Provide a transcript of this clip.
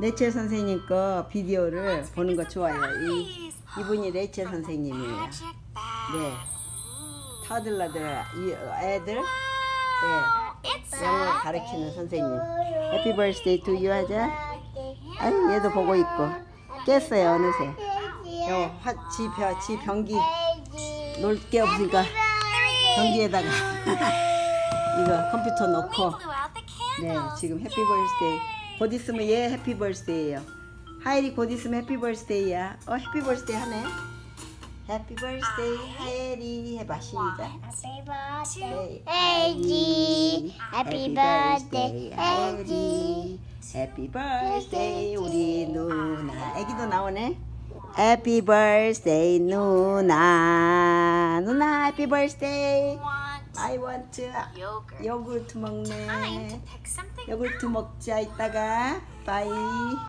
레첼 선생님 거 비디오를 보는 거 좋아요. 이, 이분이 레첼 선생님이에요. 네. toddler들, 이 애들, 네. 영어 가르치는 선생님. Happy birthday to you 하자. 아유, 얘도 보고 있고. 깼어요, 어느새. 요, 화, 지, 벼, 지 변기. 놀 게 없으니까 변기에다가 이거 컴퓨터 넣고. 네, 지금 happy birthday. 곧 있으면 얘 happy birthday예요. 하일이 곧 있으면 happy birthday야. 어, happy birthday 하네. happy birthday 하일이 해봐 시작. Happy birthday, Eiji. Happy birthday, Eiji. happy birthday 우리 누나. 애기도 나오네. happy birthday 누나. 누나 happy birthday. I want Yogurt. 요구르트 먹네. 요구르트 먹자 이따가. 바이.